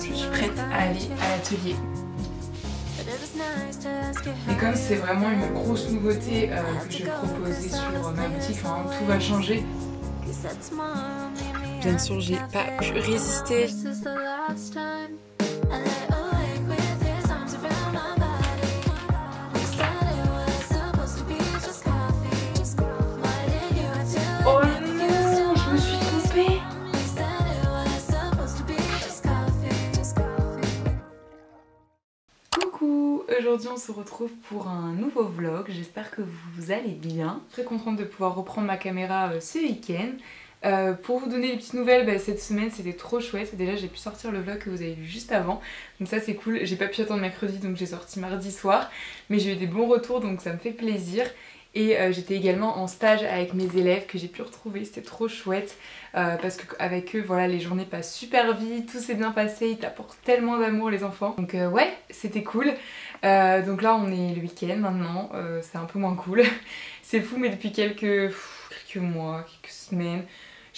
je suis prête à aller à l'atelier. Et comme c'est vraiment une grosse nouveauté euh, que je vais sur ma boutique, enfin, tout va changer. Bien sûr, j'ai pas pu résister. Aujourd'hui on se retrouve pour un nouveau vlog, j'espère que vous allez bien. Très contente de pouvoir reprendre ma caméra euh, ce week-end. Euh, pour vous donner des petites nouvelles, bah, cette semaine c'était trop chouette. Déjà j'ai pu sortir le vlog que vous avez vu juste avant. Donc ça c'est cool. J'ai pas pu attendre mercredi donc j'ai sorti mardi soir. Mais j'ai eu des bons retours donc ça me fait plaisir. Et euh, j'étais également en stage avec mes élèves que j'ai pu retrouver, c'était trop chouette parce qu'avec eux, voilà, les journées passent super vite, tout s'est bien passé, ils t'apportent tellement d'amour les enfants. Donc ouais, c'était cool. Donc là on est le week-end maintenant, c'est un peu moins cool. c'est fou mais depuis quelques, quelques mois, quelques semaines,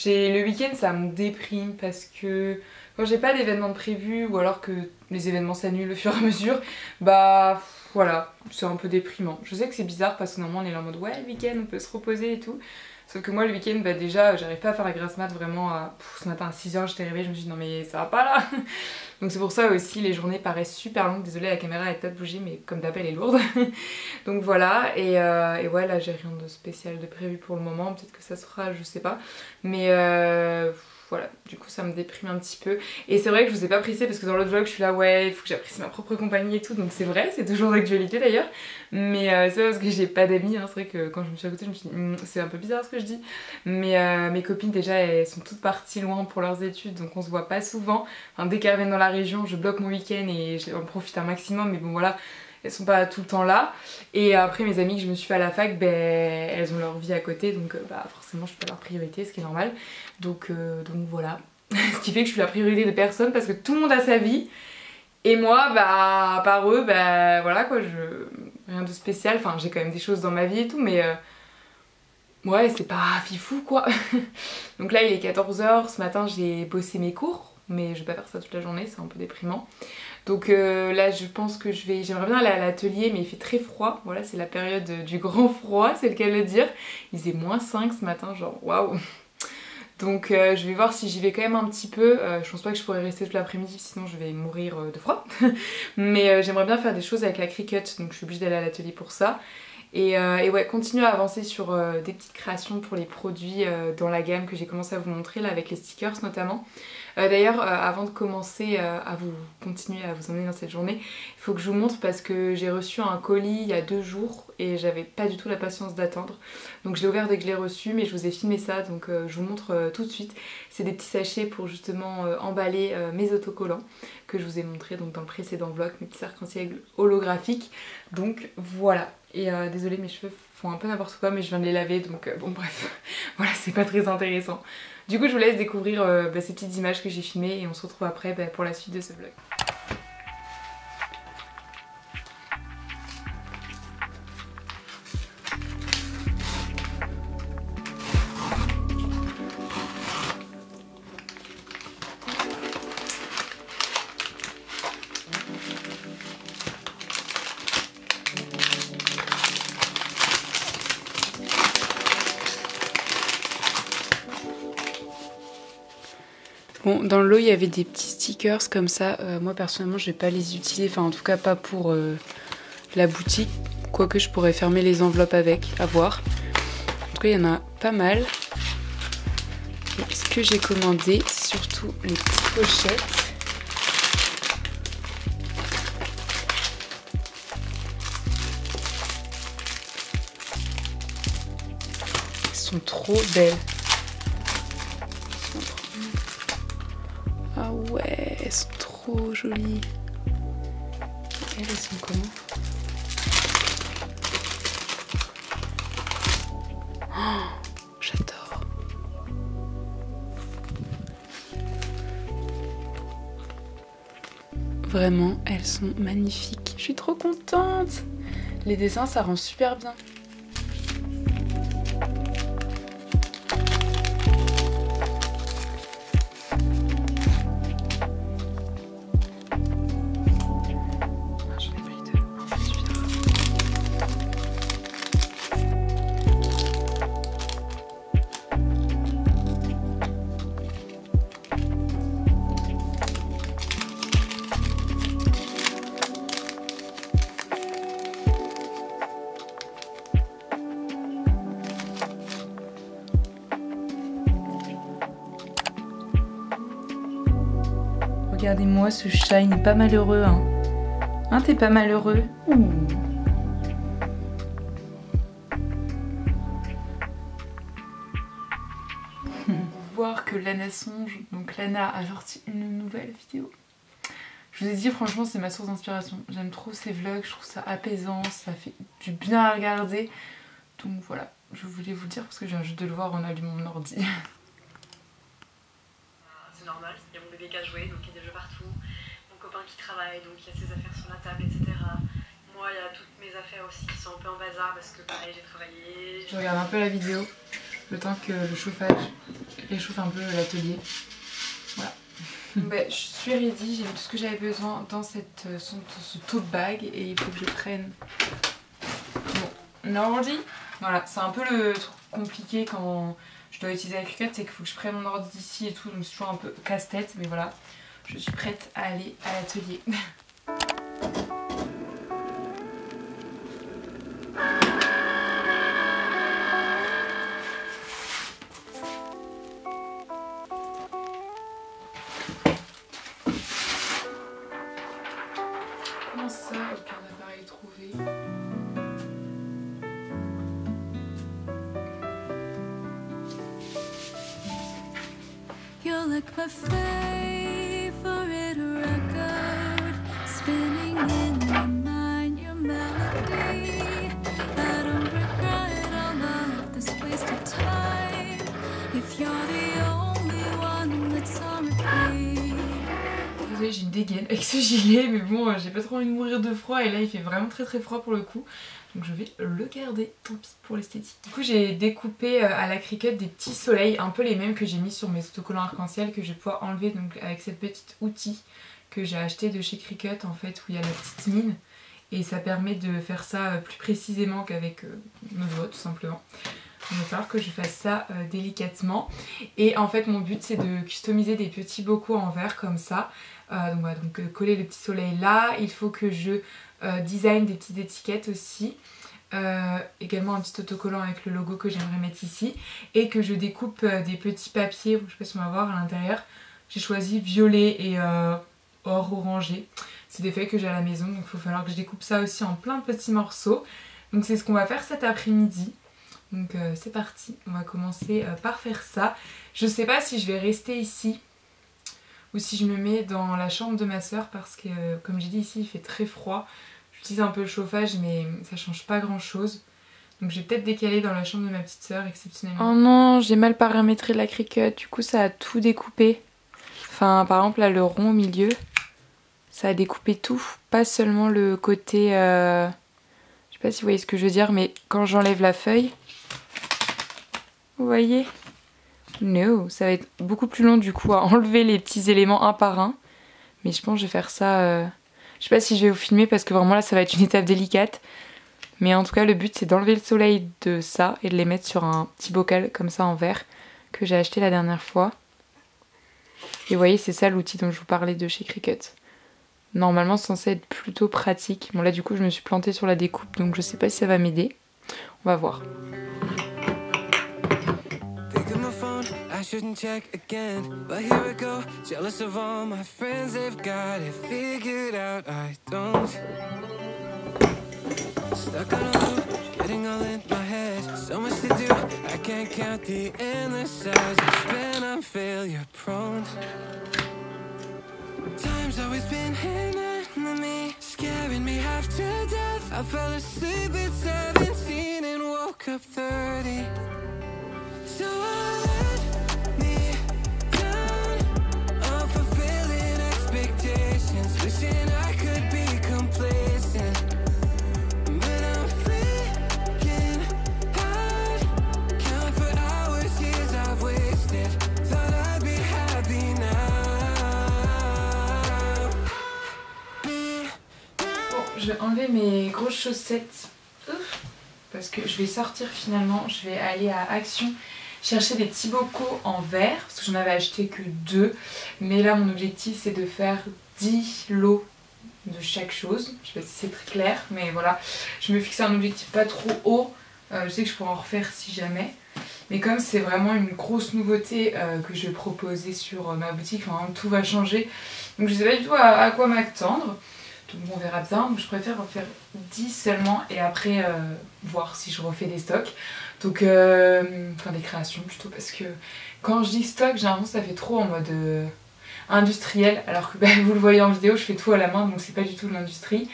le week-end ça me déprime parce que quand j'ai pas d'événements prévus ou alors que les événements s'annulent au fur et à mesure, bah voilà, c'est un peu déprimant. Je sais que c'est bizarre parce que normalement on est là en mode ouais le week-end on peut se reposer et tout. Sauf que moi le week-end bah déjà j'arrive pas à faire la grasse mat vraiment à... ce matin à 6h j'étais réveillée je me suis dit non mais ça va pas là Donc c'est pour ça aussi les journées paraissent super longues. Désolée la caméra est peut-être bougée mais comme d'hab elle est lourde. Donc voilà et, euh, et ouais là j'ai rien de spécial de prévu pour le moment. Peut-être que ça se fera je sais pas. Mais euh voilà, du coup ça me déprime un petit peu. Et c'est vrai que je vous ai pas pressé parce que dans l'autre vlog je suis là ouais, il faut que j'apprécie ma propre compagnie et tout, donc c'est vrai, c'est toujours d'actualité d'ailleurs. Mais euh, c'est parce que j'ai pas d'amis, hein. c'est vrai que quand je me suis écoutée je me suis dit hmm, c'est un peu bizarre ce que je dis. Mais euh, mes copines déjà elles sont toutes parties loin pour leurs études, donc on se voit pas souvent. Enfin, dès qu'elles reviennent dans la région, je bloque mon week-end et j'en profite un maximum, mais bon voilà elles sont pas tout le temps là. Et après mes amis que je me suis fait à la fac, ben, elles ont leur vie à côté, donc euh, bah, forcément je suis pas leur priorité, ce qui est normal. Donc, euh, donc voilà. ce qui fait que je suis la priorité de personne parce que tout le monde a sa vie. Et moi, bah, par eux, bah voilà quoi, rien de spécial. Enfin, j'ai quand même des choses dans ma vie et tout, mais euh, ouais, c'est pas fifou quoi. donc là, il est 14h, ce matin j'ai bossé mes cours, mais je vais pas faire ça toute la journée, c'est un peu déprimant. Donc euh, là je pense que je vais, j'aimerais bien aller à l'atelier mais il fait très froid, voilà c'est la période du grand froid, c'est le cas de le dire. Il faisait moins 5 ce matin, genre waouh donc euh, je vais voir si j'y vais quand même un petit peu. Euh, je pense pas que je pourrais rester toute l'après-midi sinon je vais mourir de froid. Mais j'aimerais bien faire des choses avec la Cricut donc je suis obligée d'aller à l'atelier pour ça. Et, et, ouais, continuer à avancer sur des petites créations pour les produits dans la gamme que j'ai commencé à vous montrer là avec les stickers notamment. Euh, d'ailleurs, euh, avant de commencer euh, à vous continuer à vous emmener dans cette journée, il faut que je vous montre parce que j'ai reçu un colis il y a deux jours et j'avais pas du tout la patience d'attendre. Donc je l'ai ouvert dès que je l'ai reçu, mais je vous ai filmé ça, donc je vous montre tout de suite. C'est des petits sachets pour justement emballer mes autocollants que je vous ai montré donc dans le précédent vlog, mes petits arcs-en-ciel holographiques. Donc voilà. Et désolé mes cheveux font un peu n'importe quoi mais je viens de les laver donc bon bref voilà c'est pas très intéressant. Du coup je vous laisse découvrir euh, bah, ces petites images que j'ai filmées et on se retrouve après bah, pour la suite de ce vlog. Dans le lot, il y avait des petits stickers comme ça. Euh, moi, personnellement, je vais pas les utiliser. Enfin, en tout cas, pas pour euh, la boutique. Quoique, je pourrais fermer les enveloppes avec, à voir. En tout cas, il y en a pas mal. ce que j'ai commandé, surtout les petites pochettes? Elles sont trop belles. Ouais, elles sont trop jolies. Elles sont comment oh, J'adore. Vraiment, elles sont magnifiques. Je suis trop contente. Les dessins, ça rend super bien. Regardez-moi, ce chat, il n'est pas malheureux. Hein, hein t'es pas malheureux? Voir que Lana songe, donc Lana a sorti une nouvelle vidéo. Je vous ai dit, franchement, c'est ma source d'inspiration. J'aime trop ces vlogs, je trouve ça apaisant, ça fait du bien à regarder. Donc voilà, je voulais vous le dire parce que j'ai juste de le voir en allumant mon ordi. C'est normal, il y a mon bébé qui a joué, donc il y a des jeux partout. Mon copain qui travaille, donc il y a ses affaires sur la table, etc. Moi, il y a toutes mes affaires aussi qui sont un peu en bazar parce que pareil, j'ai travaillé. Je regarde un peu la vidéo, le temps que le chauffage réchauffe un peu l'atelier. Voilà. Bah, je suis ready, j'ai tout ce que j'avais besoin dans cette, euh, ce tote bag et il faut que je prenne mon ordi. Voilà, c'est un peu le truc compliqué quand je dois utiliser la Cricut, c'est qu'il faut que je prenne mon ordi d'ici et tout, donc c'est toujours un peu casse-tête, mais voilà, je suis prête à aller à l'atelier. j'ai une dégaine avec ce gilet mais bon j'ai pas trop envie de mourir de froid et là il fait vraiment très très froid pour le coup. Donc je vais le garder, tant pis pour l'esthétique. Du coup j'ai découpé euh, à la cricut des petits soleils, un peu les mêmes que j'ai mis sur mes autocollants arc-en-ciel que je vais pouvoir enlever donc avec cette petite outil que j'ai acheté de chez Cricut en fait où il y a la petite mine et ça permet de faire ça euh, plus précisément qu'avec nos doigts tout simplement. Il va falloir que je fasse ça délicatement et en fait mon but c'est de customiser des petits bocaux en verre comme ça euh, donc voilà, donc euh, coller le petit soleil là. Il faut que je euh, design des petites étiquettes aussi. également un petit autocollant avec le logo que j'aimerais mettre ici et que je découpe des petits papiers, je sais pas si on va voir à l'intérieur j'ai choisi violet et or orangé c'est des feuilles que j'ai à la maison donc il faut falloir que je découpe ça aussi en plein de petits morceaux donc c'est ce qu'on va faire cet après-midi donc c'est parti on va commencer par faire ça je sais pas si je vais rester ici ou si je me mets dans la chambre de ma soeur parce que comme j'ai dit ici il fait très froid. J'utilise un peu le chauffage mais ça change pas grand chose. Donc je vais peut-être décaler dans la chambre de ma petite soeur exceptionnellement. Oh non, j'ai mal paramétré la cricut, du coup ça a tout découpé. Enfin par exemple là le rond au milieu, ça a découpé tout, pas seulement le côté... Euh... Je sais pas si vous voyez ce que je veux dire mais quand j'enlève la feuille, vous voyez? No, ça va être beaucoup plus long du coup à enlever les petits éléments un par un. Mais je pense que je vais faire ça... Euh, je sais pas si je vais vous filmer parce que vraiment là ça va être une étape délicate. Mais en tout cas le but c'est d'enlever le soleil de ça et de les mettre sur un petit bocal comme ça en verre que j'ai acheté la dernière fois. Et vous voyez c'est ça l'outil dont je vous parlais de chez Cricut. Normalement censé être plutôt pratique. Bon là du coup je me suis plantée sur la découpe donc je sais pas si ça va m'aider. On va voir. shouldn't check again But here we go, jealous of all my friends They've got it figured out, I don't Stuck on a loop, getting all in my head So much to do, I can't count the endless hours I spend on failure prone Time's always been an enemy Scaring me half to death. I fell asleep at 17 and woke up 30 So I parce que je vais sortir finalement, je vais aller à Action chercher des petits bocaux en verre parce que j'en avais acheté que deux. Mais là mon objectif c'est de faire 10 lots de chaque chose. Je sais pas si c'est très clair mais voilà. Je me fixe un objectif pas trop haut. Euh, je sais que je pourrais en refaire si jamais. Mais comme c'est vraiment une grosse nouveauté euh, que je vais proposer sur euh, ma boutique, tout va changer. Donc je sais pas du tout à, quoi m'attendre. On verra bien. je préfère en faire 10 seulement et après euh, voir si je refais des stocks. Donc, euh, enfin des créations plutôt parce que quand je dis stock, que ça fait trop en mode euh, industriel. Alors que bah, vous le voyez en vidéo, je fais tout à la main donc c'est pas du tout de l'industrie.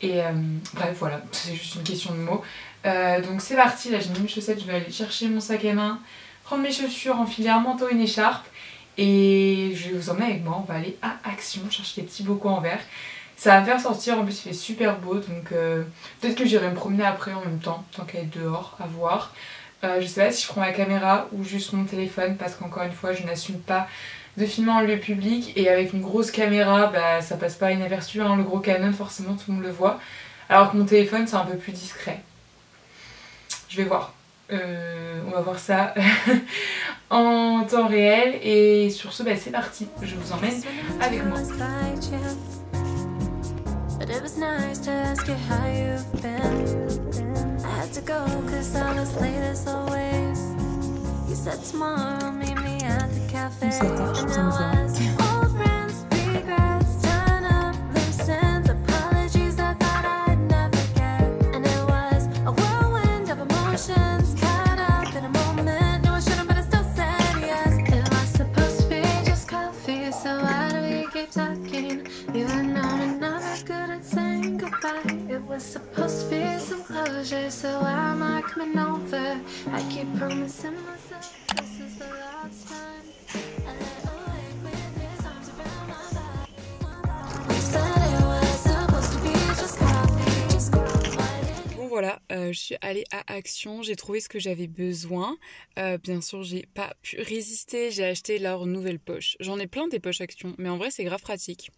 Et bref, voilà, c'est juste une question de mots. donc c'est parti, là j'ai mis mes chaussettes, je vais aller chercher mon sac à main, prendre mes chaussures, enfiler un manteau, une écharpe. Et je vais vous emmener avec moi, on va aller à Action, chercher des petits bocaux en verre. Ça va faire sortir, en plus il fait super beau, donc euh, peut-être que j'irai me promener après en même temps, tant qu'à être dehors, à voir. Euh, je sais pas si je prends ma caméra ou juste mon téléphone, parce qu'encore une fois je n'assume pas de filmer en lieu public, et avec une grosse caméra, bah, ça passe pas inaperçu, hein, le gros Canon forcément tout le monde le voit, alors que mon téléphone c'est un peu plus discret. Je vais voir. Euh, on va voir ça en temps réel et sur ce bah, c'est parti, je vous emmène avec moi. But it was nice to ask you how you've been. I had to go cause I was late as always. You said tomorrow, meet me at the cafe. Bon voilà, euh, je suis allée à Action, j'ai trouvé ce que j'avais besoin. Euh, bien sûr, j'ai pas pu résister, j'ai acheté leur nouvelle poche. J'en ai plein des poches Action, mais en vrai c'est grave pratique.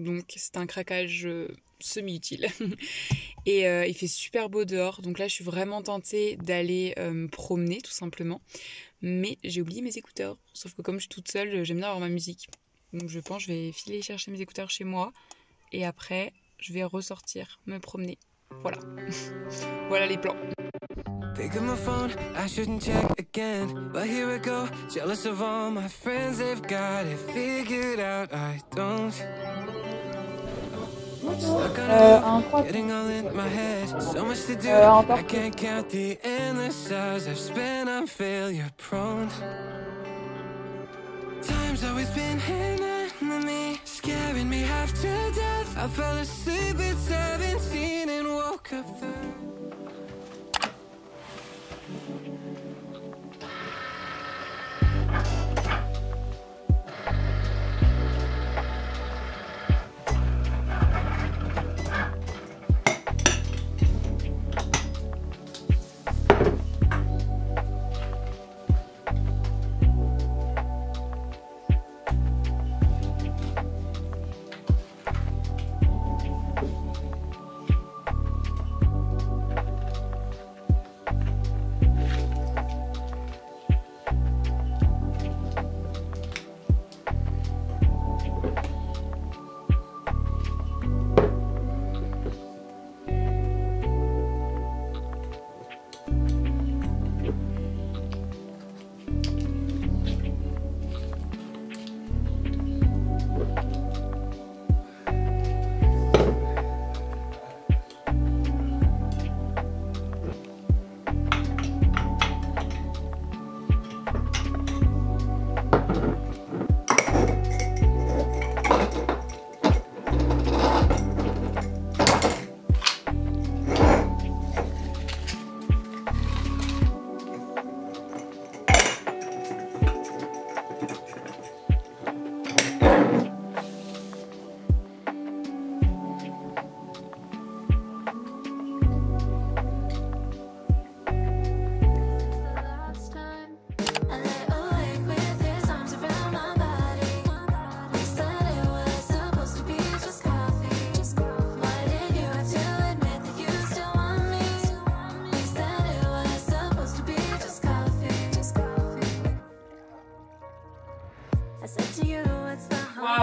Donc c'est un craquage euh, semi-utile. et euh, il fait super beau dehors. Donc là je suis vraiment tentée d'aller euh, me promener tout simplement. Mais j'ai oublié mes écouteurs. Sauf que comme je suis toute seule, j'aime bien avoir ma musique. Donc je pense que je vais filer chercher mes écouteurs chez moi. Et après je vais ressortir, me promener. Voilà. voilà les plans. Pick up my phone, I shouldn't check again. But here we go, jealous of all my friends, they've got it figured out. I don't. Stuck on a euh, getting all in my head. So much to do, euh, I can't count the endless hours I've spent on failure prone. Time's always been an enemy, scaring me half to death. I fell asleep at 17 and woke up 30.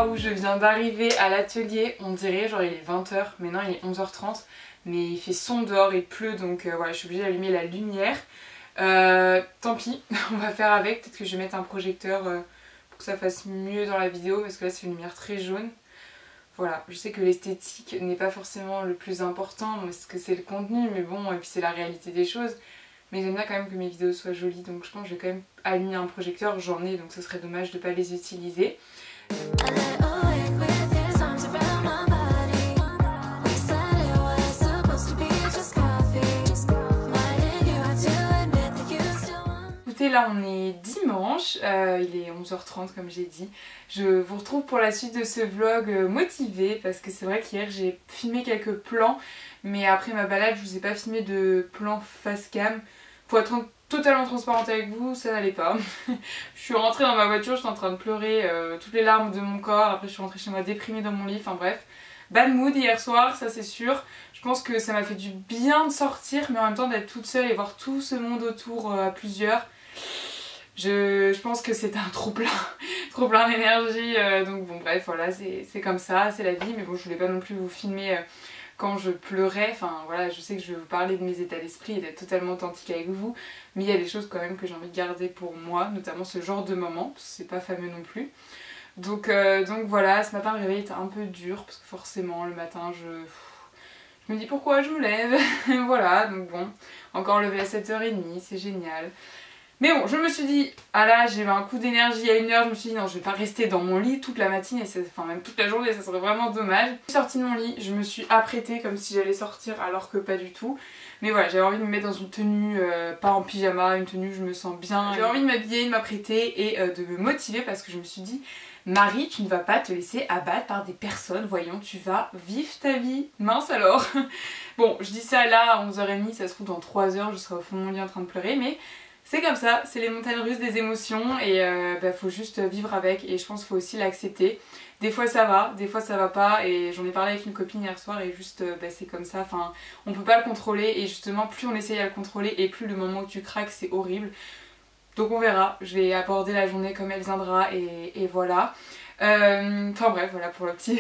Où je viens d'arriver à l'atelier, on dirait genre il est 20h, mais non il est 11h30, mais il fait sombre dehors, il pleut donc euh, voilà je suis obligée d'allumer la lumière. Euh, tant pis, on va faire avec, peut-être que je vais mettre un projecteur euh, pour que ça fasse mieux dans la vidéo parce que là c'est une lumière très jaune. Voilà, je sais que l'esthétique n'est pas forcément le plus important parce que c'est le contenu, mais bon, et puis c'est la réalité des choses. Mais j'aime bien quand même que mes vidéos soient jolies, donc je pense que je vais quand même allumer un projecteur, j'en ai, donc ce serait dommage de ne pas les utiliser. Écoutez, là on est dimanche, euh, il est 11h30 comme j'ai dit. Je vous retrouve pour la suite de ce vlog euh, motivé parce que c'est vrai qu'hier j'ai filmé quelques plans mais après ma balade je vous ai pas filmé de plan face cam. Pour être totalement transparente avec vous, ça n'allait pas. je suis rentrée dans ma voiture, j'étais en train de pleurer euh, toutes les larmes de mon corps, après je suis rentrée chez moi déprimée dans mon lit, enfin bref. Bad mood hier soir, ça c'est sûr. Je pense que ça m'a fait du bien de sortir, mais en même temps d'être toute seule et voir tout ce monde autour à plusieurs. Je, pense que c'est un trop plein, trop plein d'énergie. Euh, donc bon bref voilà c'est comme ça, c'est la vie. Mais bon je voulais pas non plus vous filmer euh, quand je pleurais. Enfin voilà je sais que je vais vous parler de mes états d'esprit et d'être totalement authentique avec vous. Mais il y a des choses quand même que j'ai envie de garder pour moi, notamment ce genre de moment. C'est pas fameux non plus. Donc, euh, donc voilà, ce matin le réveil était un peu dur parce que forcément le matin je... Je me dis pourquoi je me lève, voilà, donc bon, encore levé à 7h30, c'est génial. Mais bon, je me suis dit, ah là, j'ai eu un coup d'énergie à une heure, je me suis dit non, je vais pas rester dans mon lit toute la matinée, enfin même toute la journée, ça serait vraiment dommage. Je suis sortie de mon lit, je me suis apprêtée comme si j'allais sortir alors que pas du tout. Mais voilà, j'avais envie de me mettre dans une tenue, euh, pas en pyjama, une tenue où je me sens bien. J'ai envie de m'habiller, de m'apprêter et euh, de me motiver parce que je me suis dit, Marie, tu ne vas pas te laisser abattre par des personnes, voyons, tu vas vivre ta vie. Mince alors Bon, je dis ça là à 11h30, ça se trouve dans 3h, je serai au fond de mon lit en train de pleurer, mais c'est comme ça, c'est les montagnes russes des émotions et euh, bah, faut juste vivre avec et je pense qu'il faut aussi l'accepter. Des fois ça va, des fois ça va pas et j'en ai parlé avec une copine hier soir et juste euh, bah, c'est comme ça, enfin on peut pas le contrôler et justement plus on essaye à le contrôler et plus le moment où tu craques c'est horrible. Donc on verra, je vais aborder la journée comme elle viendra et voilà. Euh, enfin bref, voilà pour la petite,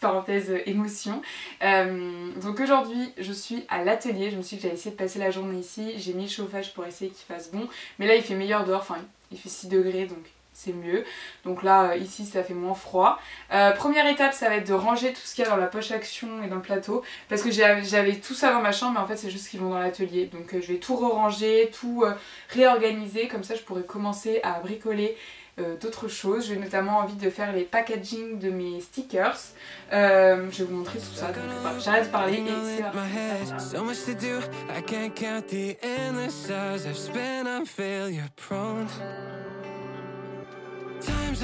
parenthèse euh, émotion. Euh, donc aujourd'hui, je suis à l'atelier. Je me suis dit que j'allais essayer de passer la journée ici. J'ai mis le chauffage pour essayer qu'il fasse bon. Mais là, il fait meilleur dehors. Enfin, il fait 6 degrés donc c'est mieux. Donc là, ici, ça fait moins froid. première étape, ça va être de ranger tout ce qu'il y a dans la poche action et dans le plateau. Parce que j'avais tout ça dans ma chambre, mais en fait, c'est juste qu'ils vont dans l'atelier. Donc je vais tout ranger, tout réorganiser. Comme ça, je pourrais commencer à bricoler euh, d'autres choses. J'ai notamment envie de faire les packaging de mes stickers. Euh, je vais vous montrer tout ça. J'arrête de parler et c'est Time's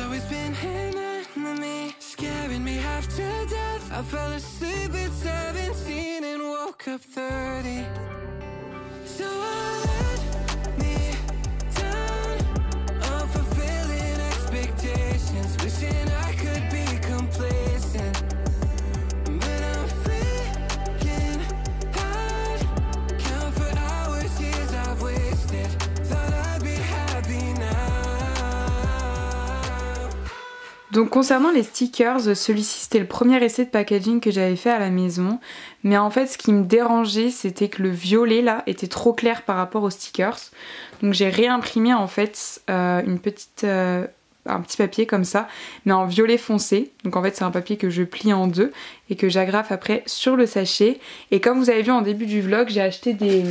Donc concernant les stickers, celui-ci c'était le premier essai de packaging que j'avais fait à la maison. Mais en fait ce qui me dérangeait c'était que le violet là était trop clair par rapport aux stickers. Donc j'ai réimprimé en fait euh, une petite, euh, un petit papier comme ça, mais en violet foncé. Donc en fait c'est un papier que je plie en deux et que j'agrafe après sur le sachet. Et comme vous avez vu en début du vlog, j'ai acheté des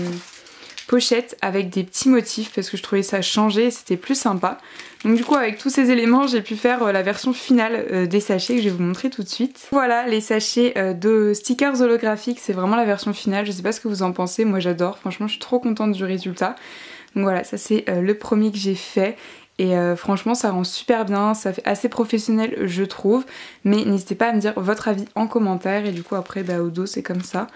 pochettes avec des petits motifs parce que je trouvais ça changé et c'était plus sympa. Donc du coup avec tous ces éléments j'ai pu faire euh, la version finale euh, des sachets que je vais vous montrer tout de suite. Voilà les sachets euh, de stickers holographiques c'est vraiment la version finale, je sais pas ce que vous en pensez, moi j'adore, franchement je suis trop contente du résultat. Donc voilà ça c'est le premier que j'ai fait et franchement ça rend super bien, ça fait assez professionnel je trouve mais n'hésitez pas à me dire votre avis en commentaire et du coup après bah, au dos c'est comme ça.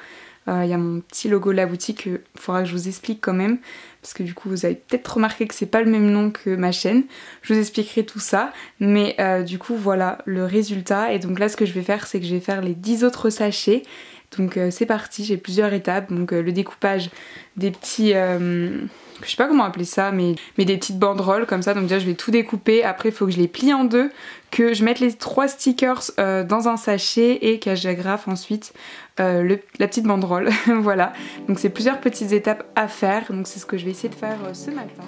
Il y a mon petit logo de la boutique, il faudra que je vous explique quand même parce que du coup vous avez peut-être remarqué que c'est pas le même nom que ma chaîne. Je vous expliquerai tout ça, mais euh, du coup voilà le résultat. Et donc là ce que je vais faire c'est que je vais faire les 10 autres sachets. Donc euh, c'est parti, j'ai plusieurs étapes. Donc euh, le découpage des petits je sais pas comment appeler ça, mais, mais des petites banderoles comme ça. Donc déjà je vais tout découper, après il faut que je les plie en deux, que je mette les trois stickers euh, dans un sachet et que j'agrafe ensuite euh, la petite banderole. voilà, donc c'est plusieurs petites étapes à faire, donc c'est ce que je vais essayer de faire euh, ce matin.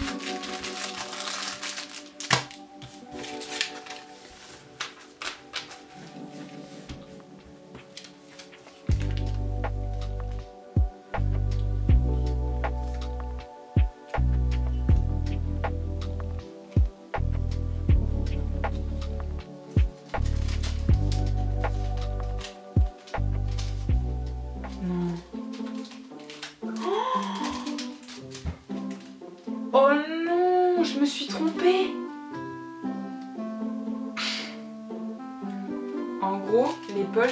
Oh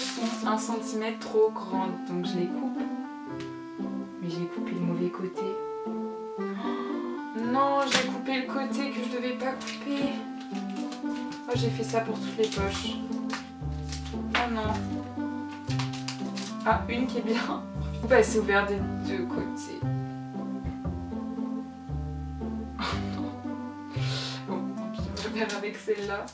sont 1 cm trop grandes, donc je les coupe. Mais j'ai coupé le mauvais côté. Non, j'ai coupé le côté que je devais pas couper. Oh, j'ai fait ça pour toutes les poches. Oh non. Ah, une qui est bien. Bah, c'est ouvert des deux côtés. Bon, tant pis, on va faire avec celle-là.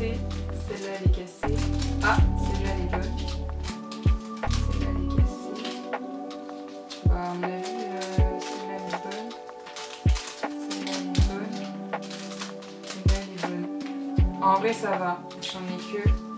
Celle-là, elle est cassée. Ah, celle-là, elle est bonne. Celle-là, elle est cassée. Bah, on a vu, euh, celle-là, elle est bonne. Celle-là, elle est bonne. Celle-là, elle est bonne. En vrai, ça va. J'en ai que.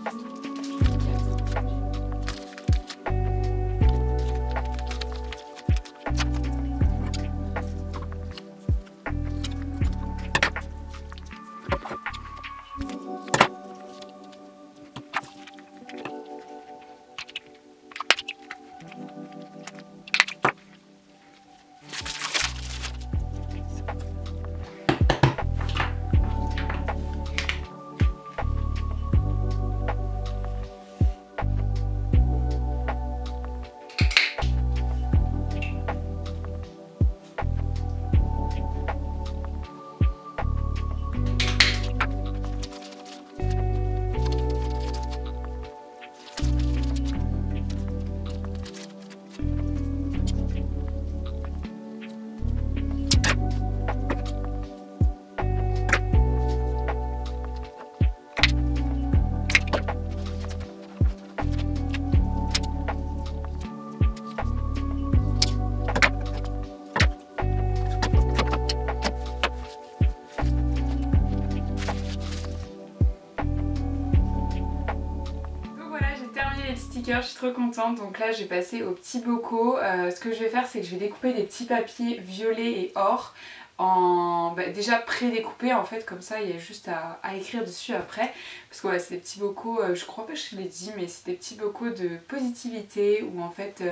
Contente. Donc là, j'ai passé aux petits bocaux. Euh, ce que je vais faire, c'est que je vais découper des petits papiers violets et or. En... bah, déjà pré-découpés en fait, comme ça, il y a juste à, écrire dessus après. Parce que c'est des petits bocaux, euh, je crois pas que je l'ai dit, mais c'est des petits bocaux de positivité où en fait... euh,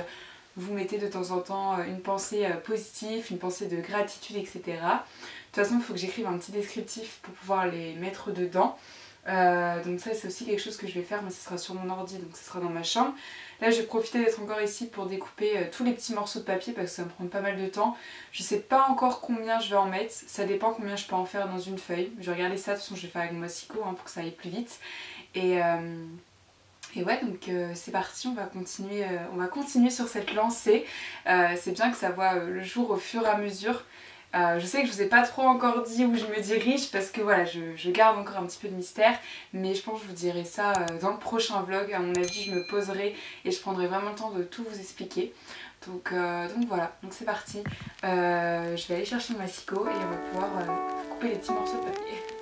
vous mettez de temps en temps une pensée positive, une pensée de gratitude, etc. De toute façon, il faut que j'écrive un petit descriptif pour pouvoir les mettre dedans. Donc ça c'est aussi quelque chose que je vais faire mais ce sera sur mon ordi donc ce sera dans ma chambre. Là je vais profiter d'être encore ici pour découper euh, tous les petits morceaux de papier parce que ça me prend pas mal de temps. Je sais pas encore combien je vais en mettre, ça dépend combien je peux en faire dans une feuille. Je vais regarder ça, de toute façon je vais faire avec mon massicot hein, pour que ça aille plus vite. Et, euh, ouais donc euh, c'est parti, on va, continuer, on va continuer sur cette lancée. C'est bien que ça voit le jour au fur et à mesure. Euh, je sais que je vous ai pas trop encore dit où je me dirige parce que voilà, je, garde encore un petit peu de mystère, mais je pense que je vous dirai ça euh, dans le prochain vlog. À mon avis, je me poserai et je prendrai vraiment le temps de tout vous expliquer. Donc, euh, voilà, donc c'est parti. Je vais aller chercher ma massicot et on va pouvoir couper les petits morceaux de papier.